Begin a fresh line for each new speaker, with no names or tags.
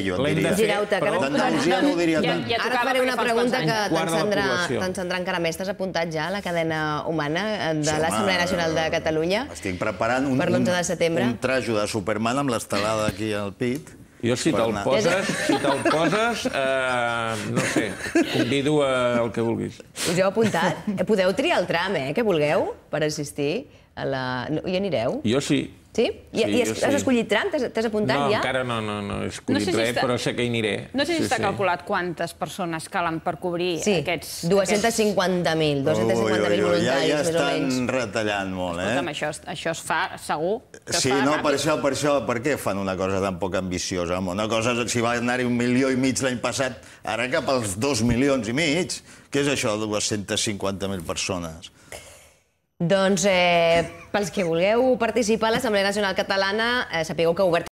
jo en diria.
fer,
Gireu-te, que
D'Andalusia no ho diria
Ja-
tant.
ja
Ara faré una pregunta que t'encendrà encara més. T'has apuntat ja a la cadena humana eh, de
Sí,
l'Assemblea Nacional de Catalunya?
Estic preparant un,
Per l'11 de setembre.
un, un trajo de Superman amb l'estelada aquí al pit.
Jo, si te'l poses, si te'l poses, eh, no sé, convido a el que vulguis.
Us heu apuntat? Eh, Podeu triar el tram, eh, que vulgueu, per assistir a la... No, hi anireu?
Jo sí.
Sí? I,
Sí,
i has, has escollit tram? T'has apuntat
No,
ja?
encara no, no, no he
No
escollit
sé si
res,
està-
però sé que hi aniré.
No sé si
Sí,
està
sí.
calculat quantes persones calen per cobrir
Sí,
aquests...
250.000, 250.000 voluntaris,
ja, ja
més o
estan
menys.
retallant molt, eh?
Escolta'm, això, això es fa segur. que
Sí,
fa
no,
ràpid.
per això, per això, per què fan una cosa tan poc ambiciosa? Home? Una cosa, si va anar-hi un milió i mig l'any passat, ara cap als dos milions i mig. Què és això de 250.000 persones?
Doncs, eh, pels que vulgueu participar a l'Assemblea Nacional Catalana, eh, sapigueu que obert